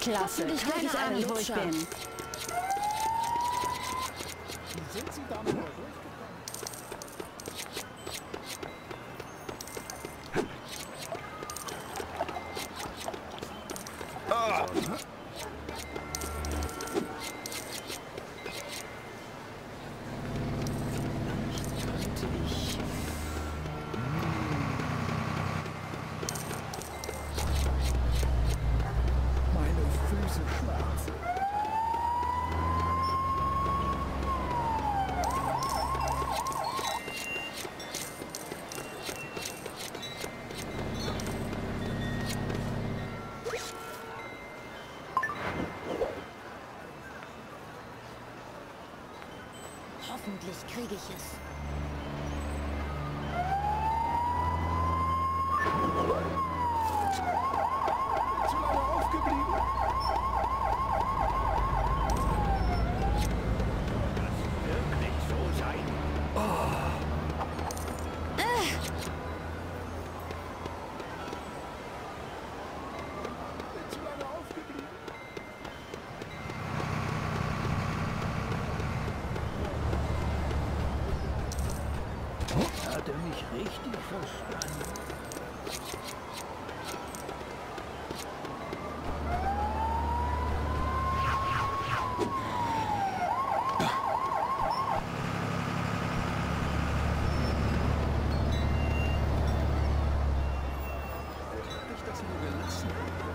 klasse. Keine ich einen Ahnung, wo ich bin. Sind Sie damit richtig verstanden? Ich das nur gelassen?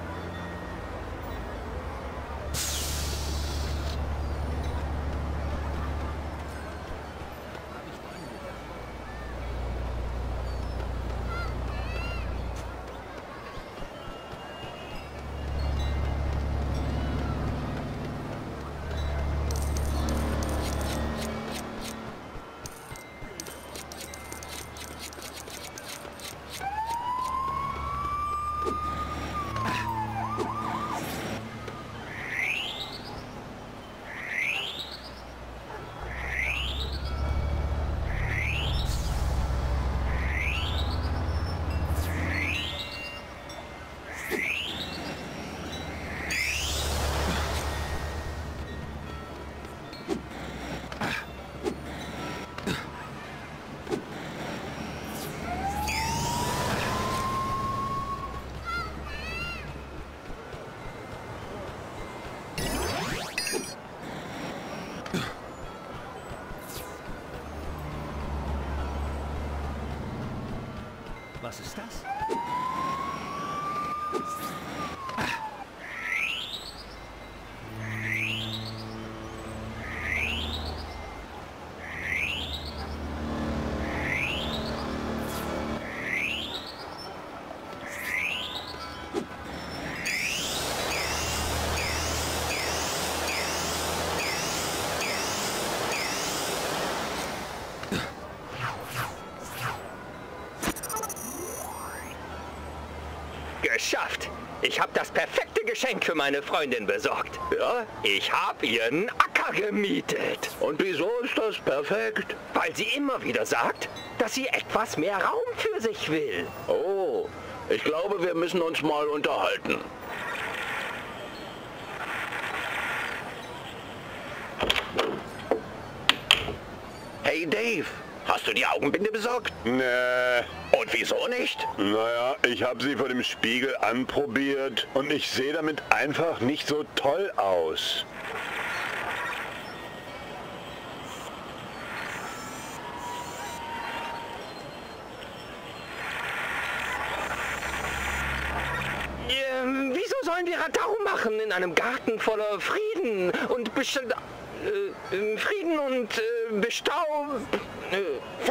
Was ist Ich habe das perfekte Geschenk für meine Freundin besorgt. Ja, ich habe ihren Acker gemietet. Und wieso ist das perfekt? Weil sie immer wieder sagt, dass sie etwas mehr Raum für sich will. Oh, ich glaube, wir müssen uns mal unterhalten. Hey Dave, hast du die Augenbinde besorgt? Nee, Und wieso nicht? naja, ich habe sie vor dem Spiegel anprobiert und ich sehe damit einfach nicht so toll aus. Ähm, wieso sollen wir Radau machen in einem Garten voller Frieden und Best äh, äh, Frieden und äh, Bestau... Äh,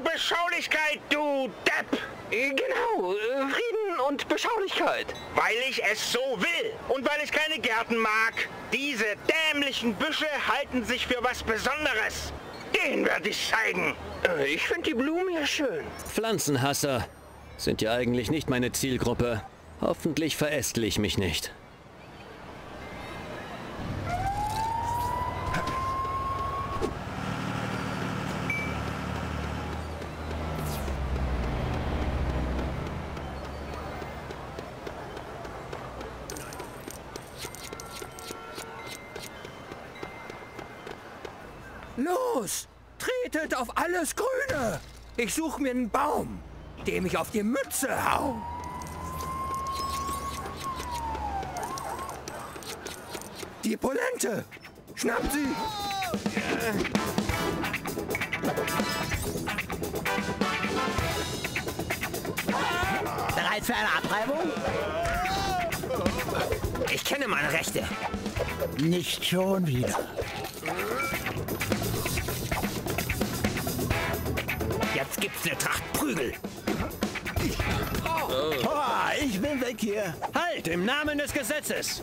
und Beschaulichkeit, du Depp! äh, genau, äh, Frieden und Beschaulichkeit. Weil ich es so will und weil ich keine Gärten mag. Diese dämlichen Büsche halten sich für was Besonderes. Den werde ich zeigen. Äh, ich finde die Blumen hier schön. Pflanzenhasser sind ja eigentlich nicht meine Zielgruppe. Hoffentlich verästle ich mich nicht. Los, tretet auf alles Grüne. Ich suche mir einen Baum, dem ich auf die Mütze hau. Die Polente! Schnappt sie! Bereit für eine Abreibung? Ich kenne meine Rechte. Nicht schon wieder. Jetzt gibt's eine Tracht Prügel. Boah, ich will weg hier. Halt, im Namen des Gesetzes!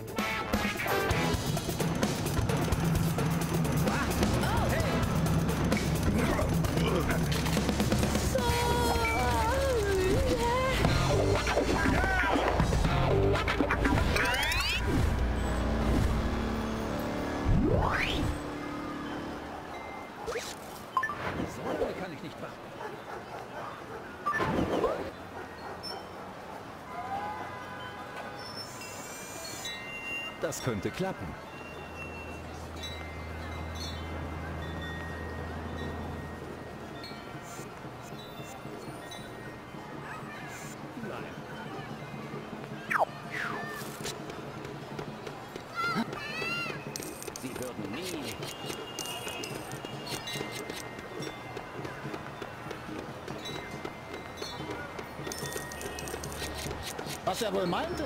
Könnte klappen. Was er wohl meinte?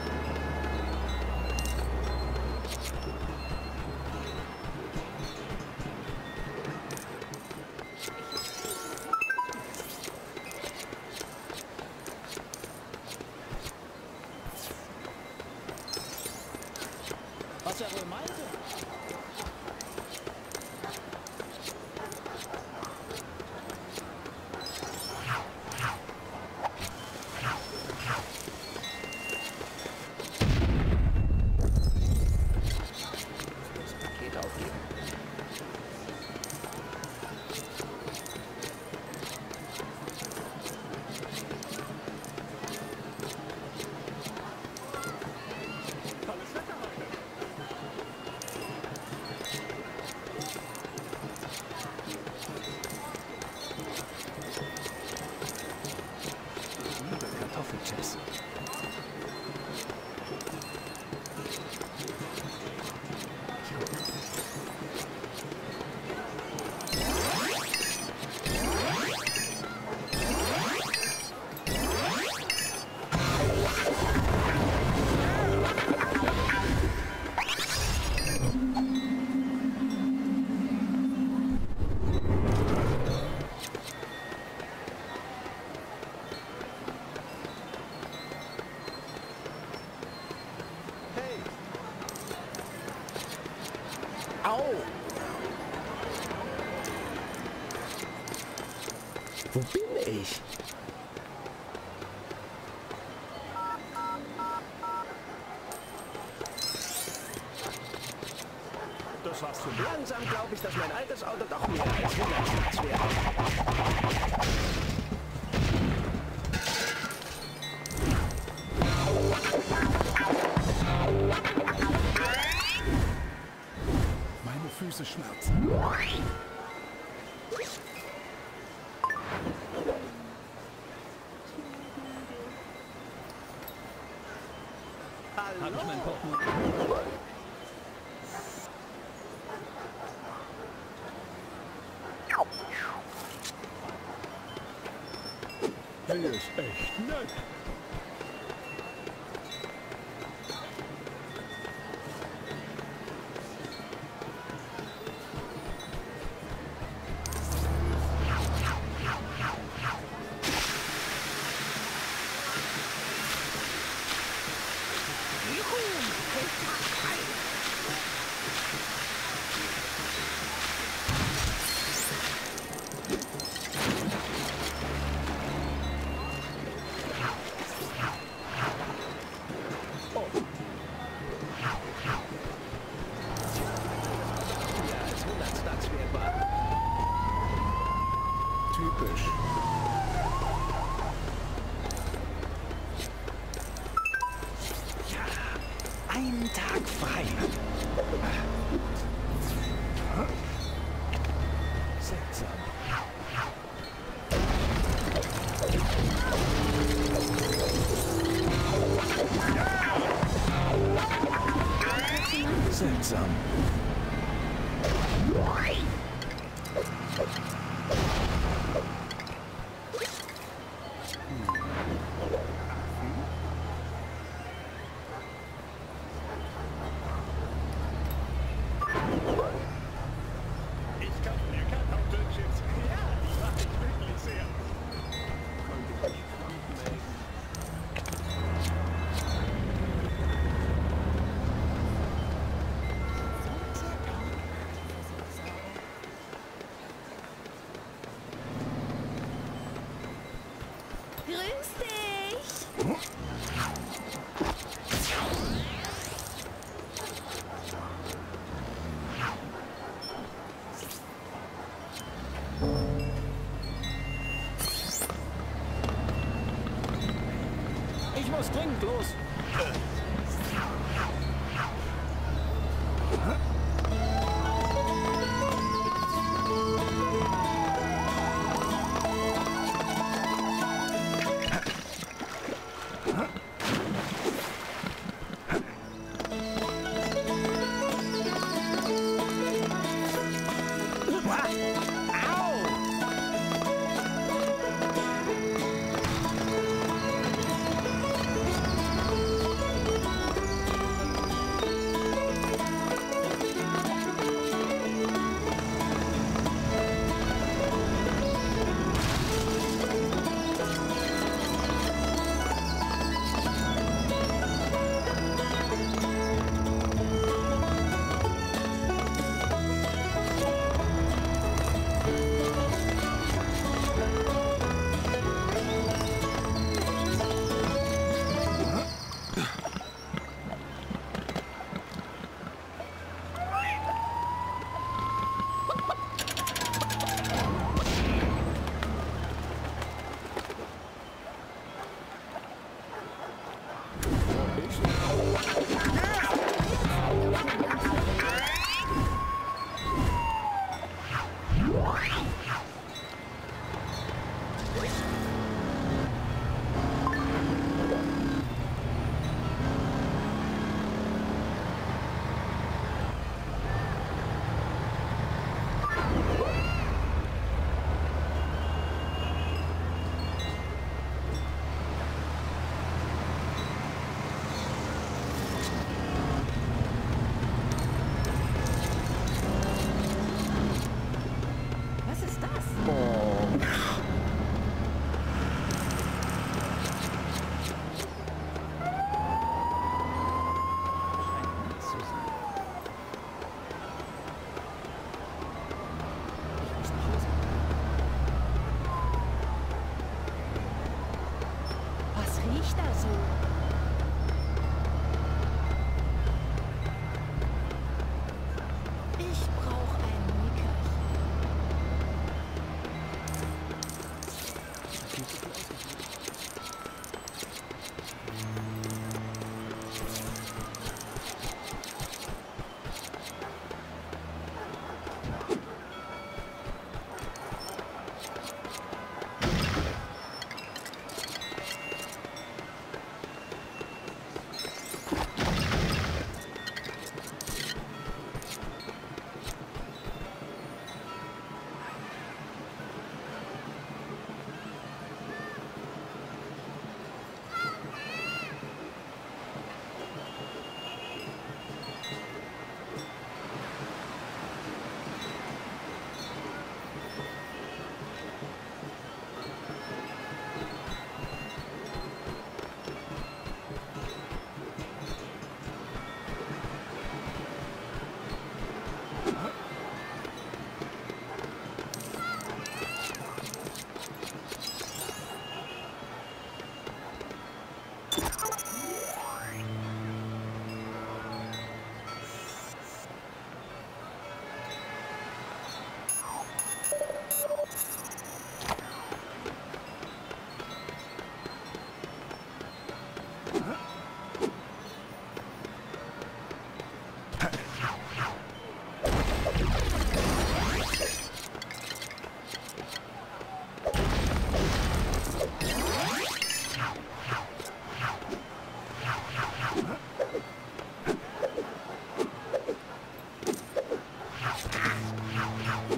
Langsam glaube ich, dass mein altes Auto doch mehr als 100 Schmerz wäre. Meine Füße schmerzen. Ist echt nett. Muss dringend los.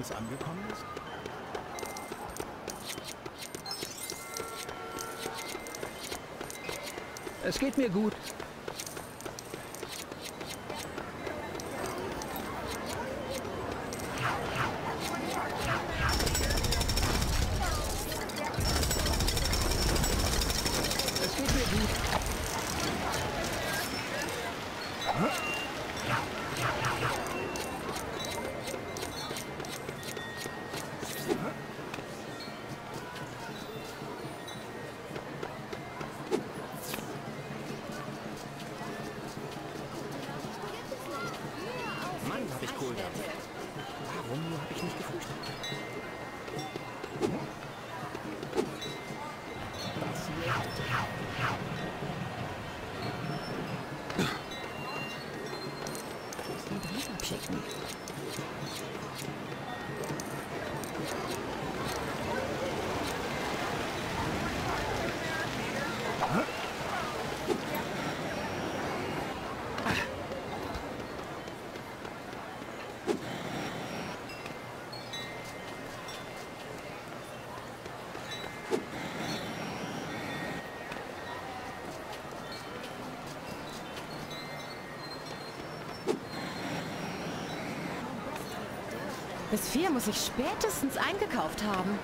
Ob es angekommen ist? Es geht mir gut. Den Bis vier muss ich spätestens eingekauft haben.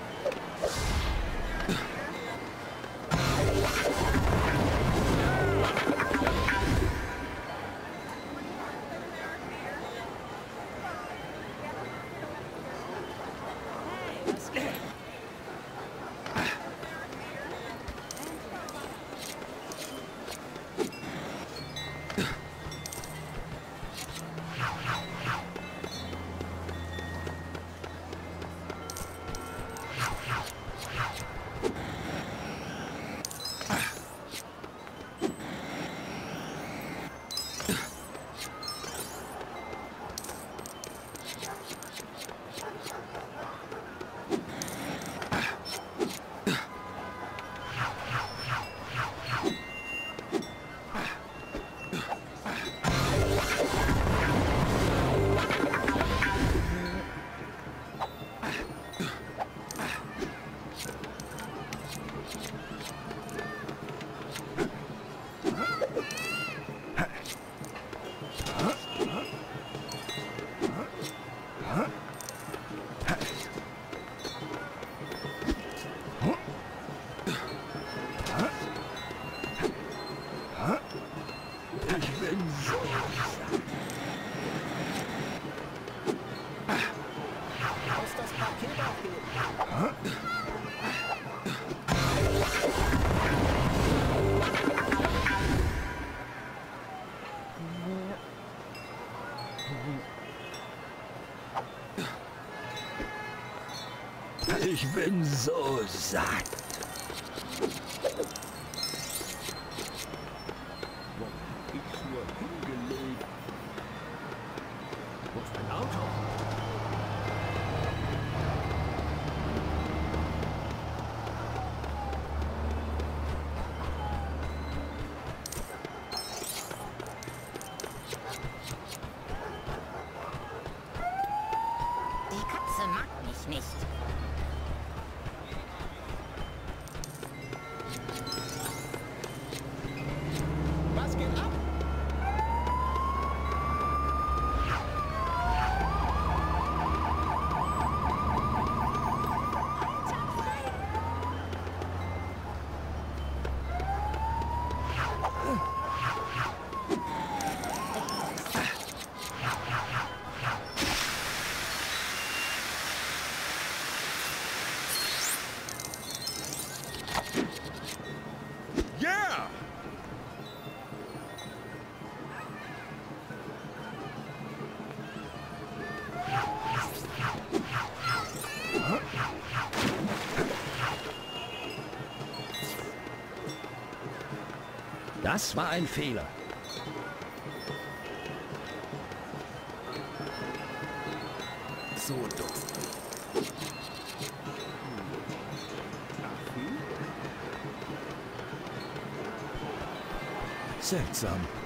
Ich bin so satt. Das war ein Fehler. So doof. Seltsam.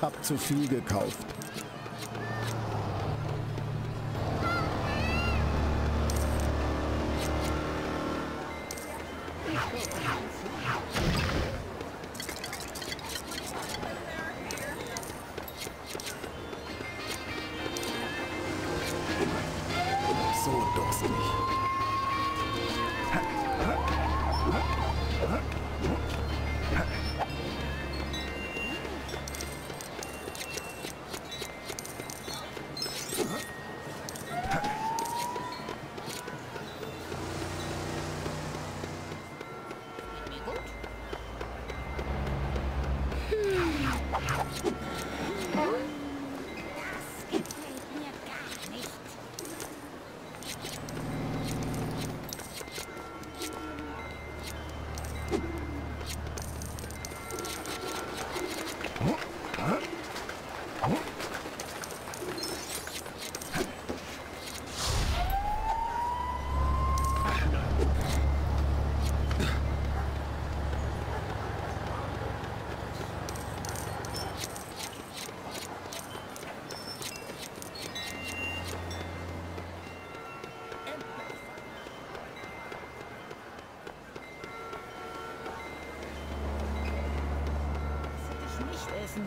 Hab zu viel gekauft.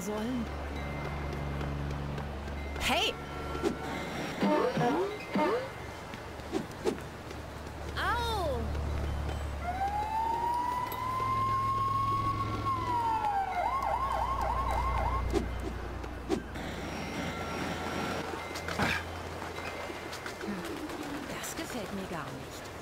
Sollen. Hey! Au! Das gefällt mir gar nicht.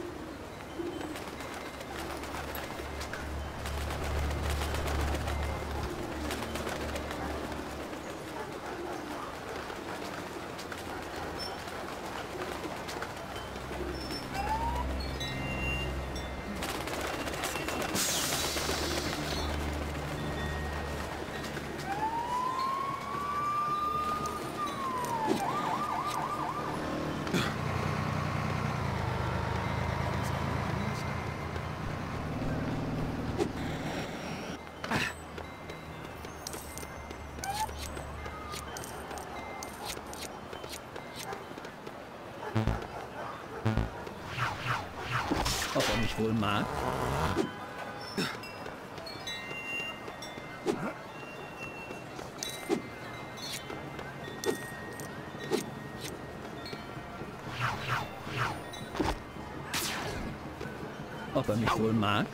Ob er mich wohl mag? Ob er mich wohl mag?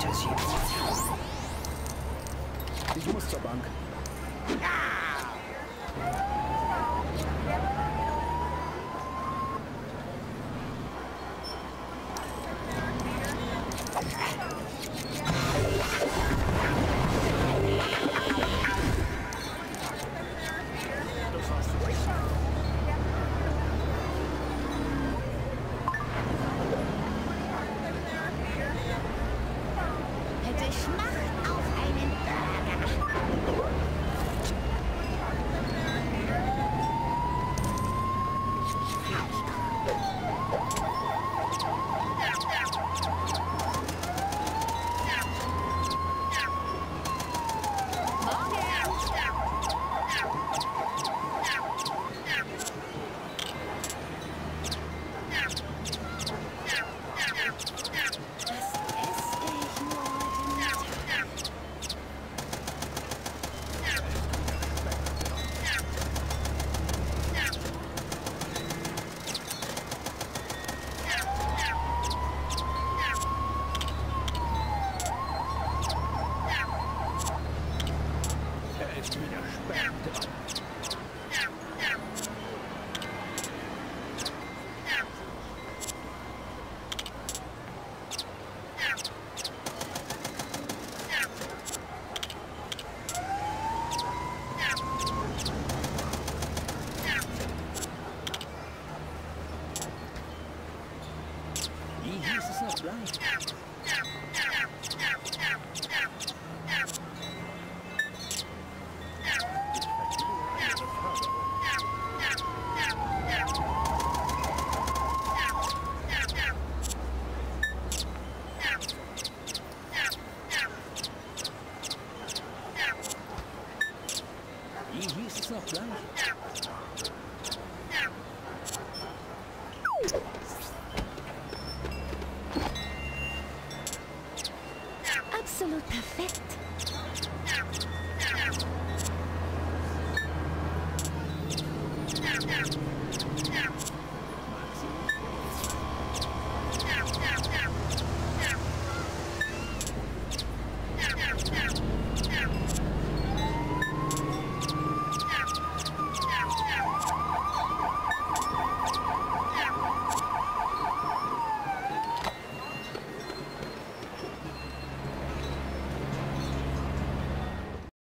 Wie konnte